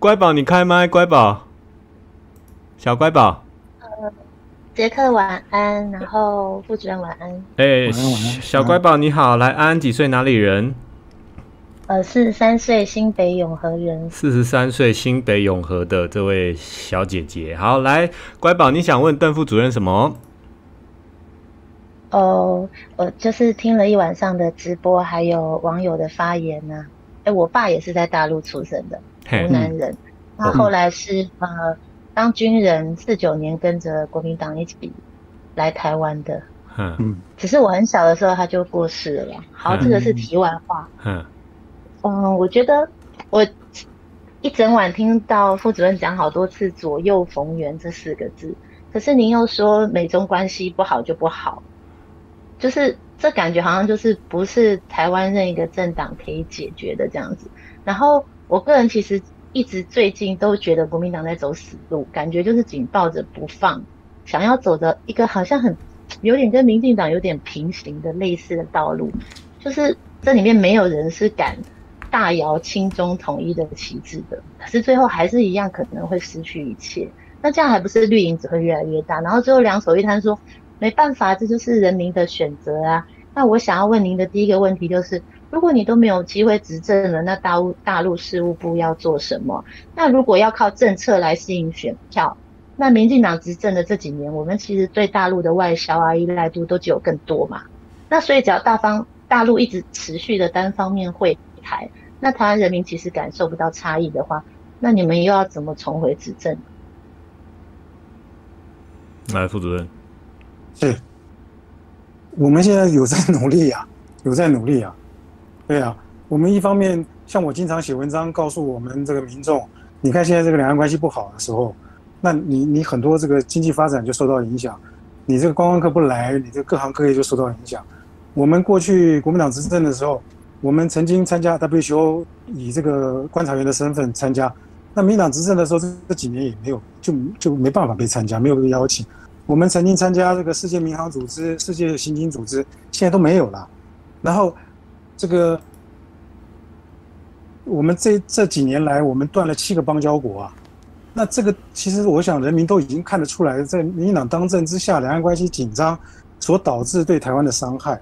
乖宝，你开麦，乖宝，小乖宝。杰克晚安，然后副主任晚安。哎、晚安晚安小乖宝你好，来，安安几岁？哪里人？呃，四十三岁，新北永和人。四十三岁，新北永和的这位小姐姐。好，来，乖宝，你想问邓副主任什么？哦，我就是听了一晚上的直播，还有网友的发言呢、哎，我爸也是在大陆出生的，嘿湖南人。他后来是呃当军人，四九年跟着国民党一起来台湾的。嗯嗯，只是我很小的时候他就过世了。好，这个是题外话。嗯，嗯，我觉得我一整晚听到副主任讲好多次“左右逢源”这四个字，可是您又说美中关系不好就不好，就是这感觉好像就是不是台湾任一个政党可以解决的这样子。然后我个人其实一直最近都觉得国民党在走死路，感觉就是紧抱着不放，想要走的一个好像很有点跟民进党有点平行的类似的道路，就是这里面没有人是敢大摇亲中统一的旗帜的，可是最后还是一样可能会失去一切。那这样还不是绿营只会越来越大？然后最后两手一摊说没办法，这就是人民的选择啊。那我想要问您的第一个问题就是，如果你都没有机会执政了，那大陆大陆事务部要做什么？那如果要靠政策来吸引选票，那民进党执政的这几年，我们其实对大陆的外销啊依赖度都只有更多嘛。那所以只要大方大陆一直持续的单方面会台，那台湾人民其实感受不到差异的话，那你们又要怎么重回执政？来，副主任。是，我们现在有在努力啊，有在努力啊，对啊，我们一方面像我经常写文章告诉我们这个民众，你看现在这个两岸关系不好的时候，那你你很多这个经济发展就受到影响，你这个观光客不来，你这各行各业就受到影响。我们过去国民党执政的时候，我们曾经参加 WHO 以这个观察员的身份参加，那民党执政的时候，这这几年也没有就就没办法被参加，没有被邀请。我们曾经参加这个世界民航组织、世界刑警组织，现在都没有了。然后这个我们这这几年来，我们断了七个邦交国啊。那这个其实我想人民都已经看得出来，在民进党当政之下，两岸关系紧张所导致对台湾的伤害。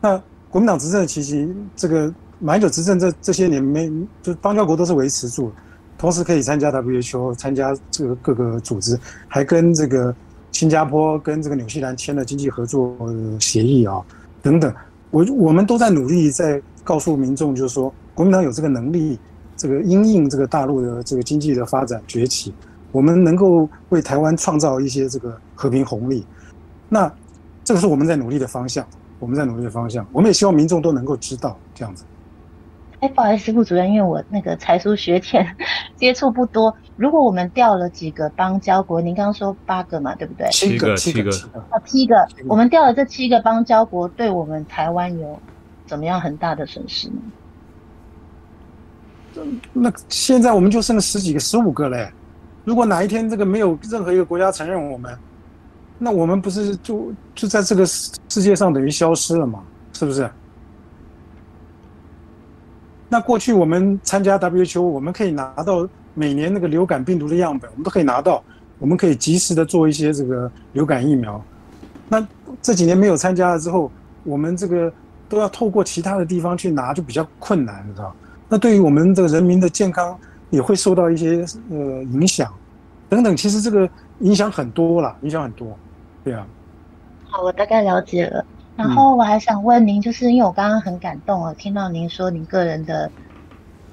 那国民党执政其实这个马英九执政这这些年没，就邦交国都是维持住，同时可以参加 WHO，参加这个各个组织，还跟这个新加坡跟这个纽西兰签了经济合作协议啊，等等。我我们都在努力在告诉民众，就是说国民党有这个能力，这个因应这个大陆的这个经济的发展崛起，我们能够为台湾创造一些这个和平红利。那这个是我们在努力的方向，我们在努力的方向，我们也希望民众都能够知道这样子。哎，不好意思，副主任，因为我那个才疏学浅，接触不多。如果我们调了几个邦交国，您刚刚说八个嘛，对不对？七个七个七个，啊，七个我们调了这七个邦交国，对我们台湾有怎么样很大的损失呢？那现在我们就剩了十几个、十五个嘞。如果哪一天这个没有任何一个国家承认我们，那我们不是就就在这个世世界上等于消失了吗？是不是？那过去我们参加 WHO，我们可以拿到每年那个流感病毒的样本，我们都可以拿到，我们可以及时的做一些这个流感疫苗。那这几年没有参加了之后，我们这个都要透过其他的地方去拿，就比较困难，你知道？那对于我们这个人民的健康也会受到一些呃影响，等等。其实这个影响很多啦，影响很多，对啊。好，我大概了解了。然后我还想问您，就是因为我刚刚很感动哦，听到您说您个人的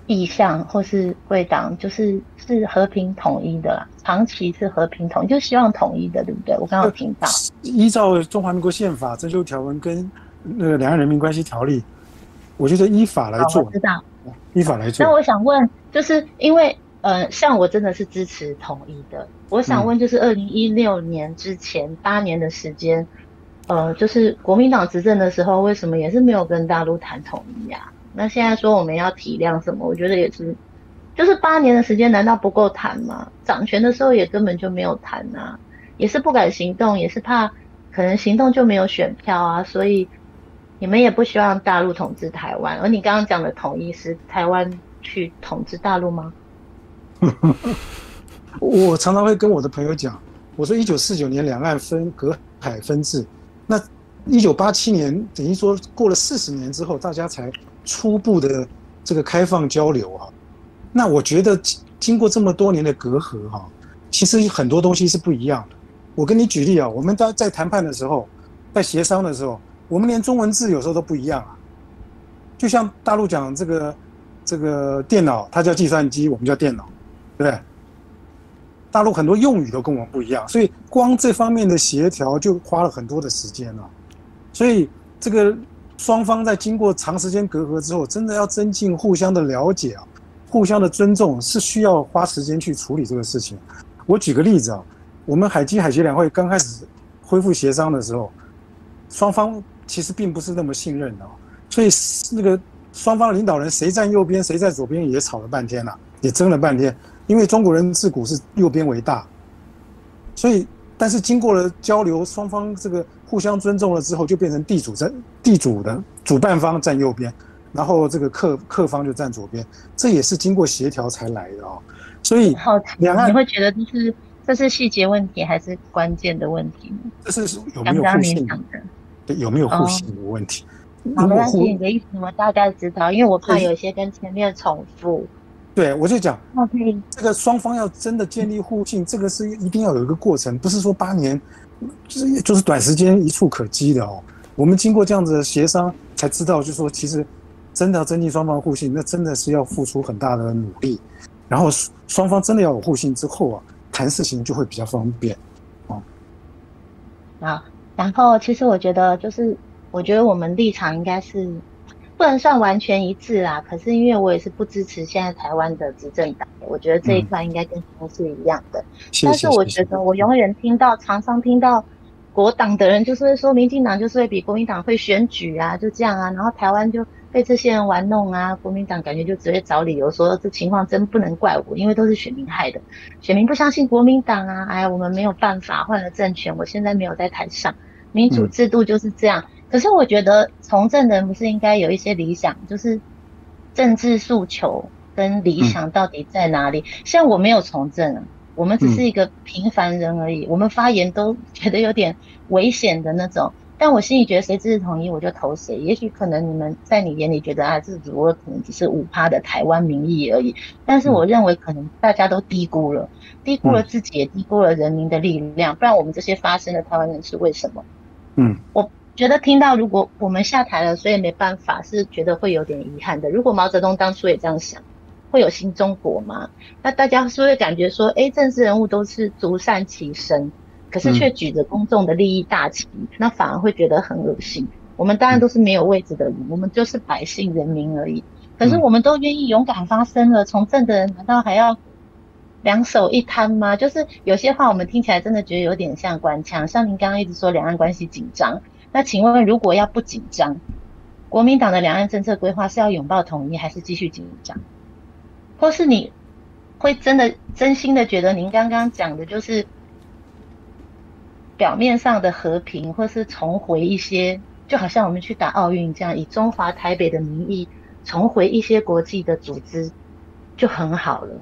意向或是贵党就是是和平统一的啦，长期是和平统一，就希望统一的，对不对？我刚刚有听到。依照中华民国宪法这六条文跟那个两岸人民关系条例，我觉得依法来，做我，知道。依法来做那。我想问，就是因为呃，像我真的是支持统一的。我想问，就是二零一六年之前八年的时间，呃，就是国民党执政的时候，为什么也是没有跟大陆谈统一呀、那现在说我们要体谅什么？我觉得也是，就是八年的时间，难道不够谈吗？掌权的时候也根本就没有谈啊，也是不敢行动，也是怕可能行动就没有选票啊，所以你们也不希望大陆统治台湾。而你刚刚讲的统一是台湾去统治大陆吗？我常常会跟我的朋友讲，我说一九四九年两岸分隔海分治，那一九八七年等于说过了四十年之后，大家才初步的这个开放交流啊。那我觉得经过这么多年的隔阂哈，其实很多东西是不一样的。我跟你举例啊，我们在在谈判的时候，在协商的时候，我们连中文字有时候都不一样啊。就像大陆讲这个这个电脑，它叫计算机，我们叫电脑，对不对？大陆很多用语都跟我们不一样，所以光这方面的协调就花了很多的时间了。所以这个双方在经过长时间隔阂之后，真的要增进互相的了解啊，互相的尊重，是需要花时间去处理这个事情。我举个例子啊，我们海基海协两会刚开始恢复协商的时候，双方其实并不是那么信任的，所以那个双方领导人谁站右边谁在左边也吵了半天了，也争了半天。因为中国人自古是右边为大，所以但是经过了交流，双方这个互相尊重了之后，就变成地主在地主的主办方站右边，然后这个客客方就站左边，这也是经过协调才来的哦。所以好奇，你会觉得这是这是细节问题还是关键的问题呢？这是有没有互信？对，有没有互信的问题？没关系，你的意思我大概知道，因为我怕有些跟前面重复。对，我就讲，这个双方要真的建立互信，这个是一定要有一个过程，不是说八年，就是就是短时间一触可及的哦。我们经过这样子的协商，才知道，就是说其实真的要增进双方互信，那真的是要付出很大的努力。然后双方真的要有互信之后啊，谈事情就会比较方便，哦。啊，然后其实我觉得，就是我觉得我们立场应该是。不能算完全一致啦，可是因为我也是不支持现在台湾的执政党，我觉得这一块应该跟他是一样的。但是我觉得我永远听到常常听到国党的人就是会说，民进党就是会比国民党会选举啊，就这样啊，然后台湾就被这些人玩弄啊，国民党感觉就只会找理由说这情况真不能怪我，因为都是选民害的，选民不相信国民党啊，哎，我们没有办法换了政权，我现在没有在台上，民主制度就是这样。可是我觉得从政人不是应该有一些理想，就是政治诉求跟理想到底在哪里？像我没有从政啊，我们只是一个平凡人而已，我们发言都觉得有点危险的那种。但我心里觉得谁支持统一，我就投谁。也许可能你们在你眼里觉得啊，这只不过可能只是五趴的台湾民意而已。但是我认为可能大家都低估了，低估了自己，也低估了人民的力量。不然我们这些发声的台湾人是为什么？嗯，我。觉得听到如果我们下台了，所以没办法，是觉得会有点遗憾的。如果毛泽东当初也这样想，会有新中国吗？那大家是会感觉说，哎，政治人物都是独善其身，可是却举着公众的利益大旗，那反而会觉得很恶心。我们当然都是没有位置的人，我们就是百姓人民而已。可是我们都愿意勇敢发声了，从政的人难道还要两手一摊吗？就是有些话我们听起来真的觉得有点像官腔，像您刚刚一直说两岸关系紧张。那请问，如果要不紧张，国民党的两岸政策规划是要拥抱统一，还是继续紧张？或是你会真的真心的觉得您刚刚讲的就是表面上的和平，或是重回一些，就好像我们去打奥运这样，以中华台北的名义重回一些国际的组织，就很好了。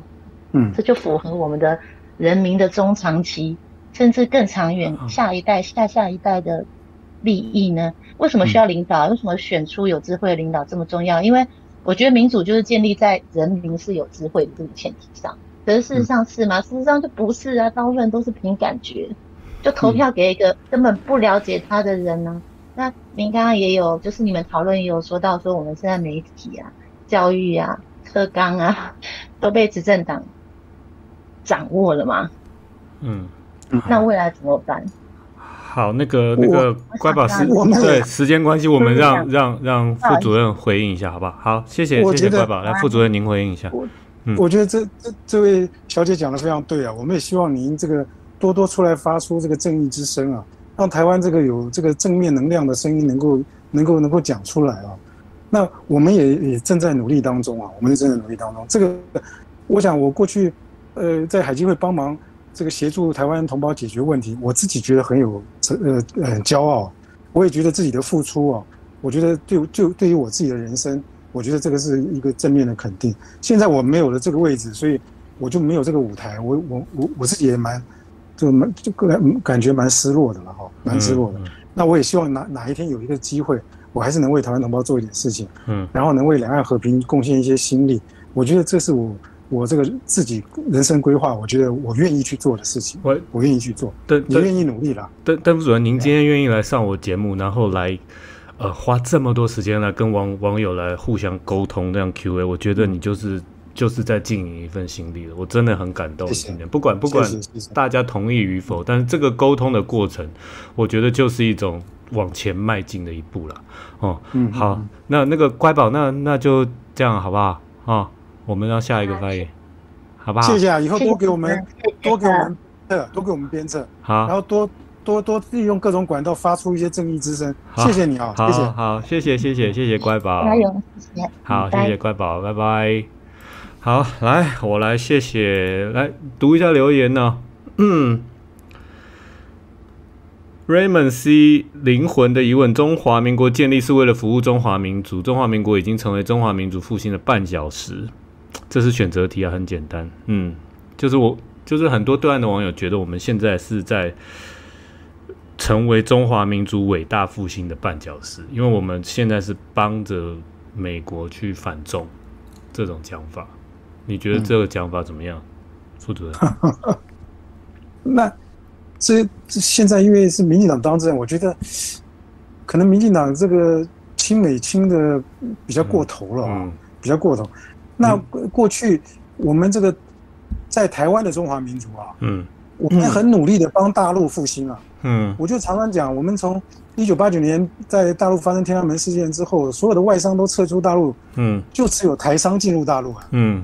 嗯，这就符合我们的人民的中长期，甚至更长远，下一代、下下一代的。利益呢？为什么需要领导？为什么选出有智慧的领导这么重要？因为我觉得民主就是建立在人民是有智慧的这个前提上。可是事实上是吗？事实上就不是啊！大部分都是凭感觉，就投票给一个根本不了解他的人呢。那您刚刚也有，就是你们讨论也有说到说，我们现在媒体啊、教育啊、特纲啊，都被执政党掌握了吗？嗯，那未来怎么办？好，那个那个乖宝时对时间关系，我们让让让副主任回应一下，好不好？好，谢谢谢谢乖宝，来副主任您回应一下。嗯，我觉得这这这位小姐讲的非常对啊，我们也希望您这个多多出来发出这个正义之声啊，让台湾这个有这个正面能量的声音能够能够能够讲出来啊。那我们也也正在努力当中啊，我们也正在努力当中。这个，我想我过去呃在海基会帮忙。这个协助台湾同胞解决问题，我自己觉得很有呃呃骄傲，我也觉得自己的付出哦，我觉得对就对于我自己的人生，我觉得这个是一个正面的肯定。现在我没有了这个位置，所以我就没有这个舞台，我我我我自己也蛮就蛮就感感觉蛮失落的了哈，蛮失落的。那我也希望哪哪一天有一个机会，我还是能为台湾同胞做一点事情，嗯，然后能为两岸和平贡献一些心力。我觉得这是我我这个自己人生规划，我觉得我愿意去做的事情，我我愿意去做，邓你愿意努力了。邓邓副主任，您今天愿意来上我节目，然后来呃花这么多时间来跟网网友来互相沟通这样 Q&A，我觉得你就是就是在尽你一份心力了，我真的很感动。今天不管不管大家同意与否，但是这个沟通的过程，我觉得就是一种往前迈进的一步了。哦，嗯，好，那那个乖宝，那那就这样好不好？啊。我们让下一个发言，好不好？谢谢啊！以后多给我们，多给我们测，多给我们鞭策。好，然后多多多利用各种管道发出一些正义之声。谢谢你啊！谢谢，好，谢谢，谢谢，谢谢乖宝。加油，谢谢。好，谢谢乖宝，拜拜。好，来，我来，谢谢，来读一下留言呢。嗯，Raymond C 灵魂的疑问：中华民国建立是为了服务中华民族，中华民国已经成为中华民族复兴的绊脚石。这是选择题啊，很简单。嗯，就是我，就是很多对岸的网友觉得我们现在是在成为中华民族伟大复兴的绊脚石，因为我们现在是帮着美国去反中，这种讲法，你觉得这个讲法怎么样，副主任？那这现在因为是民进党当政，我觉得可能民进党这个亲美亲的比较过头了啊，比较过头。那过去我们这个在台湾的中华民族啊，嗯，我们很努力的帮大陆复兴啊，嗯，我就常常讲，我们从一九八九年在大陆发生天安门事件之后，所有的外商都撤出大陆，嗯，就只有台商进入大陆啊，嗯，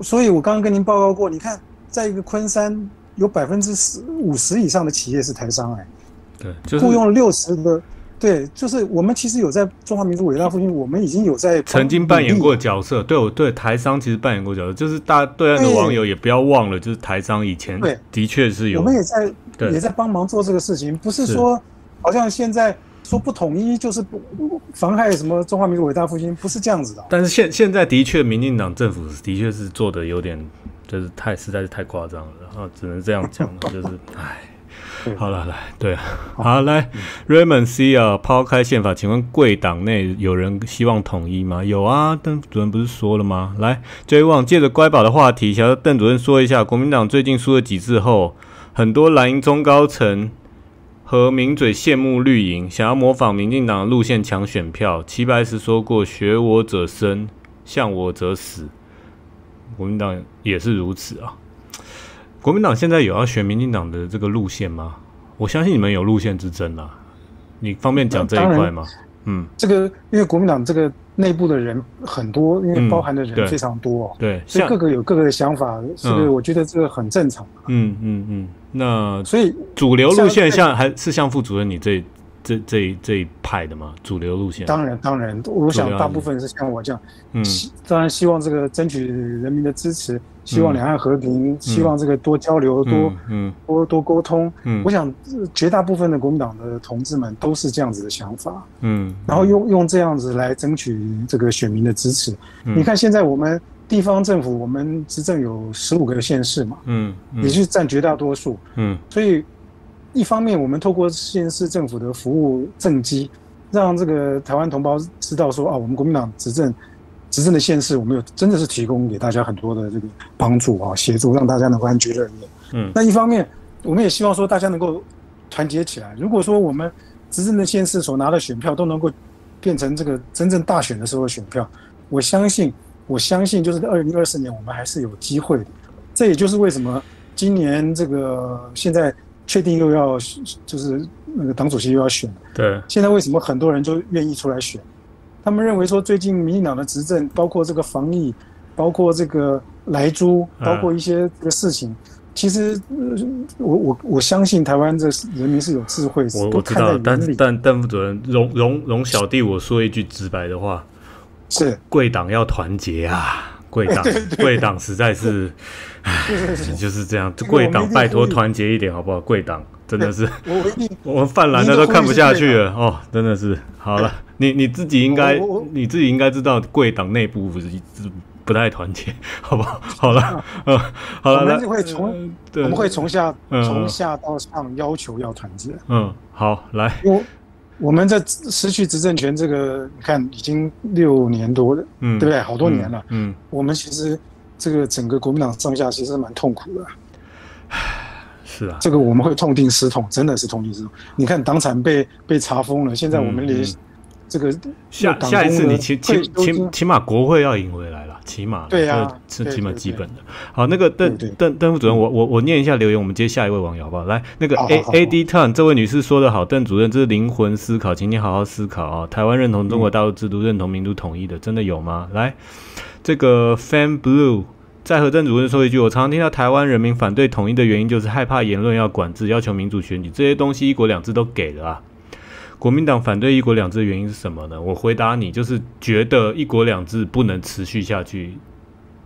所以我刚刚跟您报告过，你看，在一个昆山有百分之十五十以上的企业是台商，哎，对，雇佣了六十个。对，就是我们其实有在中华民族伟大复兴，我们已经有在曾经扮演过角色。对，我对台商其实扮演过角色，就是大对岸的网友也不要忘了，就是台商以前对的确是有，我们也在也在帮忙做这个事情，不是说好像现在说不统一就是妨害什么中华民族伟大复兴，不是这样子的。但是现现在的确，民进党政府的确是做的有点，就是太实在是太夸张了，然后只能这样讲，就是唉。好了，来，对，好来，Raymond C 啊，抛开宪法，请问贵党内有人希望统一吗？有啊，邓主任不是说了吗？来，J 望借着乖宝的话题，想要邓主任说一下，国民党最近输了几次后，很多蓝营中高层和名嘴羡慕绿营，想要模仿民进党的路线抢选票。齐白石说过：“学我者生，向我者死。”国民党也是如此啊。国民党现在有要学民进党的这个路线吗？我相信你们有路线之争啊，你方便讲这一块吗？嗯，这个因为国民党这个内部的人很多，因为包含的人非常多，对，所以各个有各个的想法，所以我觉得这个很正常。嗯嗯嗯，那所以主流路线像还是像副主任你这。这这这一派的嘛，主流路线。当然当然，我想大部分是像我这样，嗯，当然希望这个争取人民的支持，希望两岸和平，希望这个多交流，多嗯多多沟通。嗯，我想绝大部分的国民党的同志们都是这样子的想法。嗯，然后用用这样子来争取这个选民的支持。你看现在我们地方政府，我们执政有十五个县市嘛，嗯，也是占绝大多数。嗯，所以。一方面，我们透过县市政府的服务政绩，让这个台湾同胞知道说啊，我们国民党执政执政的县市，我们有真的是提供给大家很多的这个帮助啊，协助，让大家能够安居乐业。嗯，那一方面，我们也希望说大家能够团结起来。如果说我们执政的县市所拿的选票都能够变成这个真正大选的时候的选票，我相信，我相信就是二零二四年我们还是有机会的。这也就是为什么今年这个现在。确定又要就是那个党主席又要选，对。现在为什么很多人就愿意出来选？他们认为说，最近民进党的执政，包括这个防疫，包括这个莱猪，包括一些这个事情，其实我我我相信台湾这人民是有智慧，我我知道。但但但副主任容容容小弟我说一句直白的话，是贵党要团结啊。贵党，贵党实在是，唉，就是这样。贵党，拜托团结一点好不好？贵党真的是，我们泛蓝的都看不下去了哦，真的是。好了，你你自己应该，你自己应该知道，贵党内部是不太团结，好不好？好了，嗯，好了，我来们会从我们会从下嗯从下到上要求要团结，嗯，好，来，因为我们在失去执政权这个，你看已经六年多了，嗯，对不对？好多年了，嗯，我们其实这个整个国民党上下其实蛮痛苦的。是啊，这个我们会痛定思痛，真的是痛定思痛。你看党产被被查封了，现在我们连这个下港下一次你起起起起码国会要赢回来了，起码对啊是起码基本的。好，那个邓邓邓副主任，我我我念一下留言，我们接下一位网友好不好？来，那个 A 好 A D Town 这位女士说的好，邓主任，这是灵魂思考，请你好好思考啊。台湾认同中国大陆制度，认同民族统一的，真的有吗？来，这个 Fan Blue。再和郑主任说一句，我常常听到台湾人民反对统一的原因，就是害怕言论要管制，要求民主选举，这些东西一国两制都给了啊。国民党反对一国两制的原因是什么呢？我回答你，就是觉得一国两制不能持续下去，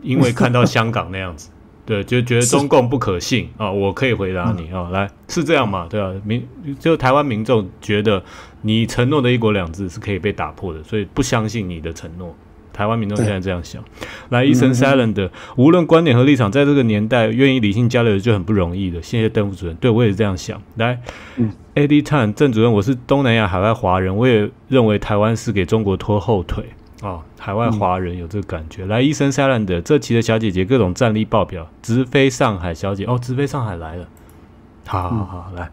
因为看到香港那样子，对，就觉得中共不可信啊、我可以回答你啊、来是这样嘛？对啊，民就台湾民众觉得你承诺的一国两制是可以被打破的，所以不相信你的承诺。台湾民众现在这样想，来，一神 silent 的，无论观点和立场，在这个年代愿意理性交流就很不容易的。谢谢邓副主任，对我也是这样想。来，嗯 AD Tan 郑主任，我是东南亚海外华人，我也认为台湾是给中国拖后腿啊、海外华人有这个感觉。来，医生 silent 的这期的小姐姐各种战力爆表，直飞上海小姐哦，直飞上海来了。好好好，来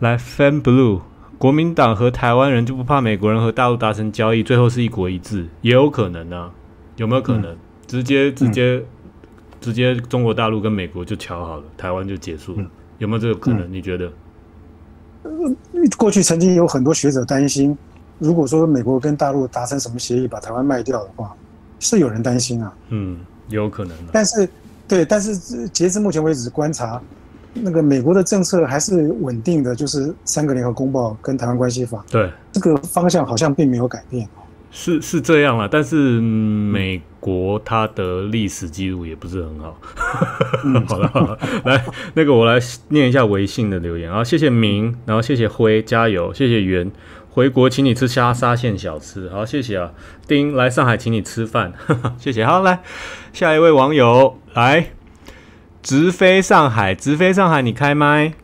来 Fan Blue，国民党和台湾人就不怕美国人和大陆达成交易，最后是一国一制，也有可能呢、有没有可能？直接直接、直接中国大陆跟美国就瞧好了，台湾就结束了，有没有这个可能？你觉得？呃过去曾经有很多学者担心，如果说美国跟大陆达成什么协议，把台湾卖掉的话，是有人担心啊。嗯，有可能的。但是，对，但是截至目前为止观察，那个美国的政策还是稳定的，就是三个联合公报跟台湾关系法对，这个方向好像并没有改变。是是这样啦，但是、嗯美国它的历史记录也不是很好。好了好了，来那个我来念一下微信的留言啊，谢谢明，然后谢谢辉，加油，谢谢袁。回国请你吃虾沙县小吃，好谢谢啊。丁来上海请你吃饭，谢谢。好来下一位网友来，直飞上海，直飞上海，你开麦。